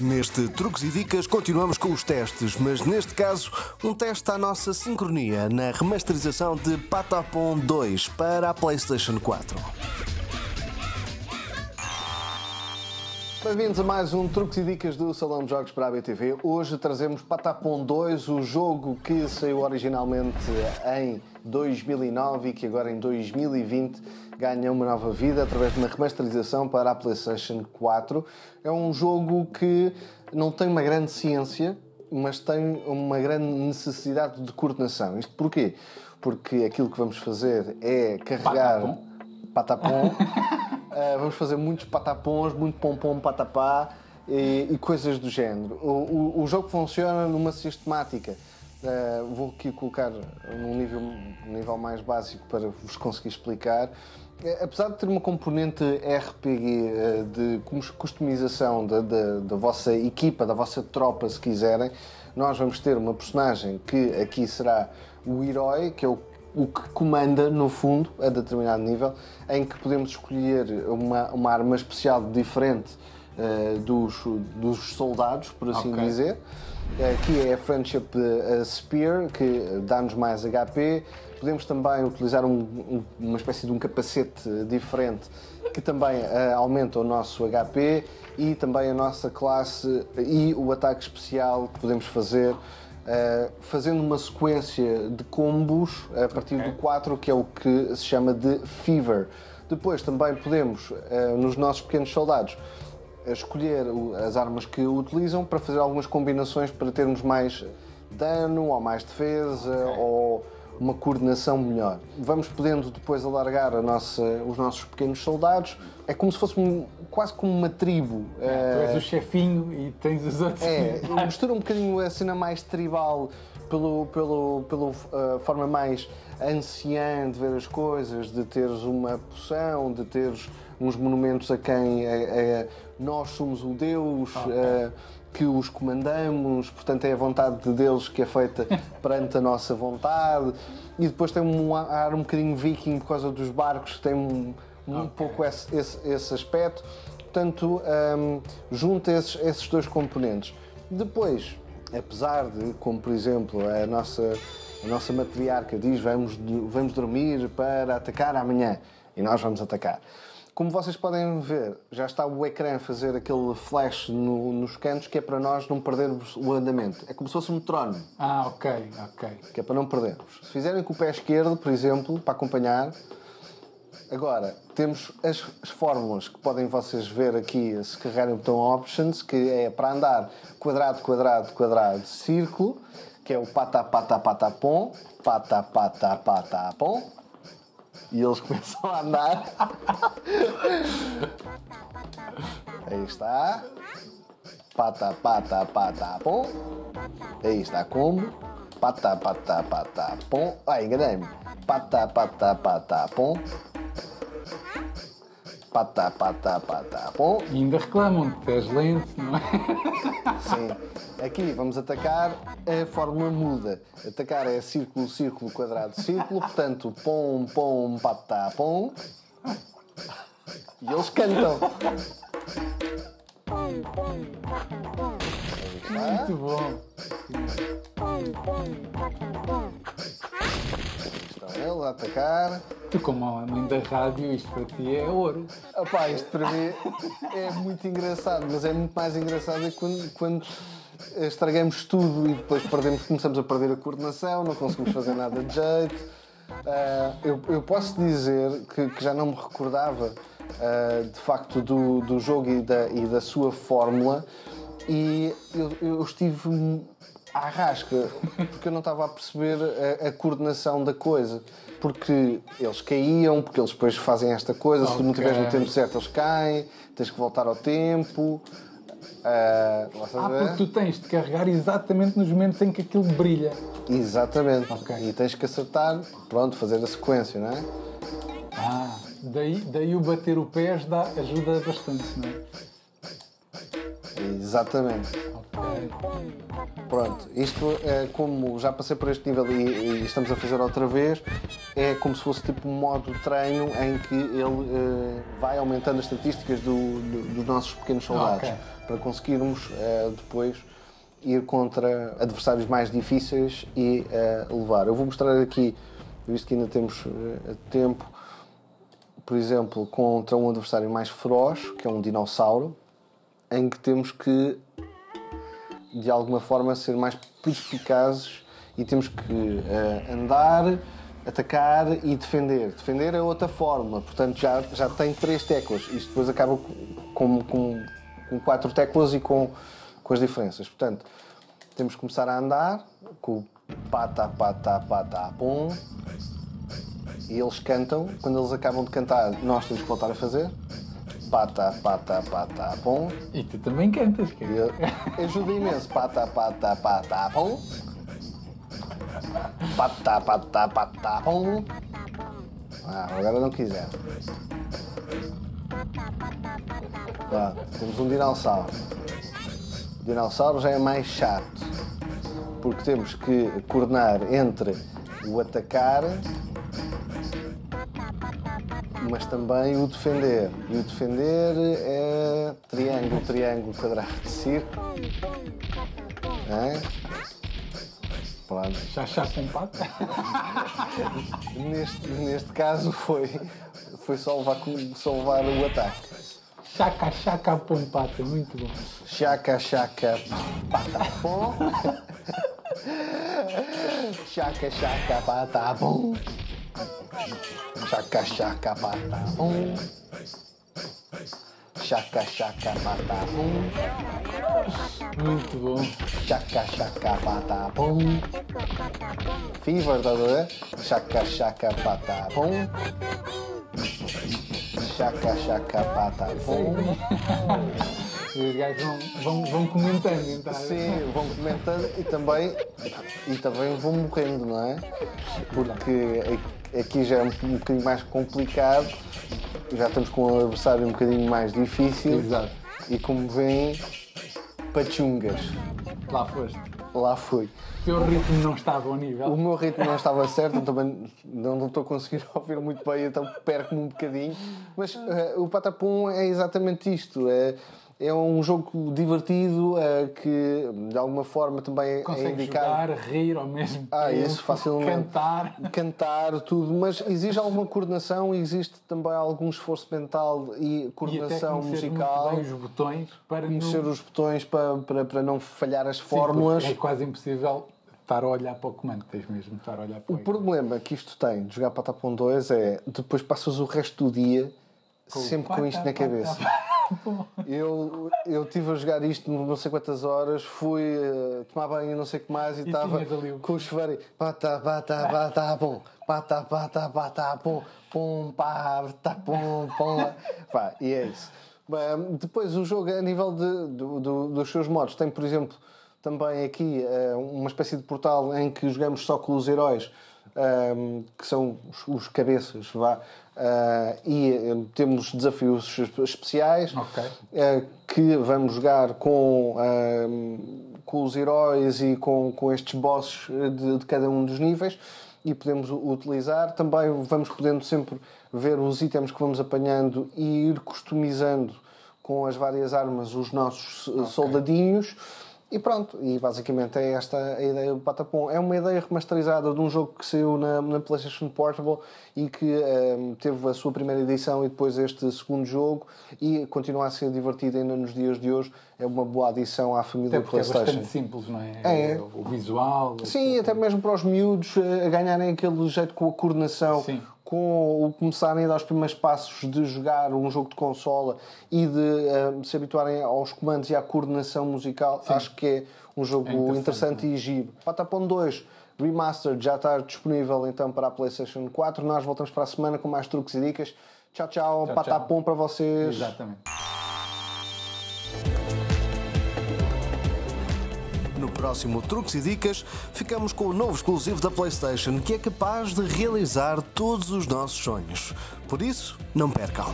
Neste Truques e Dicas continuamos com os testes, mas neste caso um teste à nossa sincronia na remasterização de Patapon 2 para a PlayStation 4. Bem-vindos a mais um Truques e Dicas do Salão de Jogos para a BTV. Hoje trazemos Patapon 2, o jogo que saiu originalmente em 2009 e que agora em 2020 ganha uma nova vida através de uma remasterização para a PlayStation 4. É um jogo que não tem uma grande ciência, mas tem uma grande necessidade de coordenação. Isto porquê? Porque aquilo que vamos fazer é carregar patapom. uh, vamos fazer muitos patapons, muito pompom patapá e, e coisas do género. O, o, o, jogo funciona numa sistemática. Uh, vou aqui colocar num nível, nível mais básico para vos conseguir explicar. Uh, apesar de ter uma componente RPG de customização da, da, da vossa equipa, da vossa tropa, se quiserem, nós vamos ter uma personagem que aqui será o herói, que é o o que comanda, no fundo, a determinado nível, em que podemos escolher uma, uma arma especial diferente uh, dos, dos soldados, por assim okay. dizer. Aqui é a Friendship uh, Spear, que dá-nos mais HP. Podemos também utilizar um, um, uma espécie de um capacete diferente que também uh, aumenta o nosso HP e também a nossa classe e o ataque especial que podemos fazer Uh, fazendo uma sequência de combos a partir okay. do 4, que é o que se chama de Fever. Depois também podemos, uh, nos nossos pequenos soldados, escolher as armas que utilizam para fazer algumas combinações para termos mais dano ou mais defesa okay. ou uma coordenação melhor. Vamos podendo depois alargar nossa, os nossos pequenos soldados. É como se fosse um, quase como uma tribo. É, tu és o chefinho e tens os outros. É, mistura um bocadinho a cena mais tribal pelo, pelo, pela uh, forma mais anciã de ver as coisas, de teres uma poção, de teres uns monumentos a quem é, nós somos o Deus. Okay. Uh, que os comandamos, portanto é a vontade deles que é feita perante a nossa vontade. E depois tem um ar um bocadinho viking por causa dos barcos, tem um, um okay. pouco esse, esse, esse, aspecto. Portanto, um, junta esses, esses dois componentes. Depois, apesar de, como por exemplo, a nossa, a nossa matriarca diz vamos, vamos dormir para atacar amanhã, e nós vamos atacar. Como vocês podem ver, já está o ecrã a fazer aquele flash no, nos cantos que é para nós não perdermos o andamento. É como se fosse um metrónomo. Ah, ok, ok. Que é para não perdermos. Se fizerem com o pé esquerdo, por exemplo, para acompanhar. Agora, temos as, as fórmulas que podem vocês ver aqui se carregarem o botão Options, que é para andar quadrado, quadrado, quadrado, círculo, que é o pata, pata, pata, pom, pata, pata, pata, pom e eles começam a andar. Aí está. Pata, pata, pata, pom. Aí está combo. Pata, pata, pata, pom. Ai, enganei-me. Pata, pata, pata, pom. Pata, pata, pata, pom. E ainda reclamam que és lento, não é? Sim. Aqui vamos atacar, a fórmula muda. Atacar é círculo, círculo, quadrado, círculo. Portanto, pom, pom, patá, pom. E eles cantam. Muito bom. Estão eles a atacar. Tu, como homem da rádio, isto para ti é ouro. Opa, isto para mim é muito engraçado, mas é muito mais engraçado quando, quando estragamos tudo e depois perdemos, começamos a perder a coordenação, não conseguimos fazer nada de jeito. Uh, eu, eu, posso dizer que, que, já não me recordava uh, de facto do, do jogo e da, e da sua fórmula e eu, eu estive à rasca porque eu não estava a perceber a, a, coordenação da coisa porque eles caíam, porque eles depois fazem esta coisa, okay. se tu não estiveres no tempo certo eles caem, tens que voltar ao tempo Uh, ah, porque tu tens de carregar exatamente nos momentos em que aquilo brilha. Exatamente. Okay. E tens que acertar, pronto, fazer a sequência, não é? Ah, daí, daí o bater o pé ajuda bastante, não é? Exatamente. Pronto, isto é como já passei por este nível e, e estamos a fazer outra vez. é como se fosse tipo um modo de treino em que ele uh, vai aumentando as estatísticas do, do, dos nossos pequenos soldados okay. para conseguirmos uh, depois ir contra adversários mais difíceis e uh, levar. Eu vou mostrar aqui, visto que ainda temos tempo, por exemplo, contra um adversário mais feroz, que é um dinossauro, em que temos que de alguma forma ser mais perspicazes e temos que andar atacar e defender. Defender é outra forma, portanto já, já tem três teclas. Isto depois acaba com, com, com quatro teclas e com, com as diferenças. Portanto, temos que começar a andar com o pata, pata, pata, pum. E eles cantam. Quando eles acabam de cantar, nós temos que voltar a fazer. Pata, pata, pata, pum. E tu também cantas, cara. Ajuda imenso. Pata, pata, pata, pum. Patá, patá, patá. Pum. Ah, agora não quiser. Pronto, temos um dinossauro. O dinossauro já é mais chato. Porque temos que coordenar entre o atacar mas também o defender. E o defender é triângulo, triângulo, quadrado, círculo. É? Claro. Chá com pato? neste, neste caso foi, foi só, levar, só levar o ataque. Chaca, chaca, pom, pata, muito bom. Chaca, chaca, pata, pom. chaca, chaca, pata, pom. Chaca, chaca, pata, pom. Chaca, chaca, patapum. Muito bom. Chaca, chaca, patapum. Fever, tá a ver? Chaca, chaca, patapum. Chaca, chaca, patapum. E os gajos vão, vão, vão comentando, então. Sim, vão comentando e também, e também vão morrendo, não é? Porque aqui já é um bocadinho mais complicado já estamos com um adversário um bocadinho mais difícil. Exato. E como vem, pachungas. Lá foste. Lá fui. O teu ritmo não estava ao nível. O meu ritmo não estava certo, também não, não estou conseguindo ouvir muito bem, então perco-me um bocadinho. Mas uh, o Patapum é exatamente isto. É, é um jogo divertido uh, que de alguma forma também é Consegue é indicado. jogar, rir ao mesmo ah, tempo, isso facilmente. cantar. Cantar, tudo, mas exige alguma coordenação, existe também algum esforço mental e coordenação e musical. Muito bem os botões para conhecer não... os botões para, para, para não falhar as Sim, fórmulas. É quase impossível estar a olhar para o comando, tens mesmo estar a olhar para o O problema que isto tem de jogar Patapon 2 é depois passas o resto do dia com sempre com isto na cabeça. Eu, eu tive a jogar isto não sei quantas horas, fui uh, tomar banho não sei o que mais e estava com o chuveiro pata, pata, pata, bom, pata, pata, pata, bom, pum, pá, pum, pum. Pá, e é isso. depois o jogo a nível de, do, do, dos seus modos tem, por exemplo, também aqui uh, uma espécie de portal em que jogamos só com os heróis. Um, eh, que são os, os cabeças, vá, Uh, e uh, temos desafios especiais okay. uh, que vamos jogar com, com os heróis e com, com estes bosses de, de, cada um dos níveis e podemos utilizar. Também vamos podendo sempre ver os itens que vamos apanhando e ir customizando com as várias armas os nossos okay. soldadinhos. E pronto, e basicamente é esta a ideia do Patapom. É uma ideia remasterizada de um jogo que saiu na, na PlayStation Portable e que um, ehm, teve a sua primeira edição e depois este segundo jogo e continua a ser divertido ainda nos dias de hoje. É uma boa adição à família até PlayStation. É bastante simples, não é? é. O visual. Sim, até mesmo para os miúdos eh, a ganharem aquele jeito com a coordenação. Sim com o começarem a dar os primeiros passos de jogar um jogo de consola e de uh, se habituarem aos comandos e à coordenação musical, Sim. acho que é um jogo é interessante, interessante e giro. Patapon 2 Remastered já está disponível então para a PlayStation 4. Nós voltamos para a semana com mais truques e dicas. Tchau, tchau. tchau. para vocês. Exatamente. Próximo Truques e Dicas, ficamos com o novo exclusivo da PlayStation que é capaz de realizar todos os nossos sonhos. Por isso, não percam!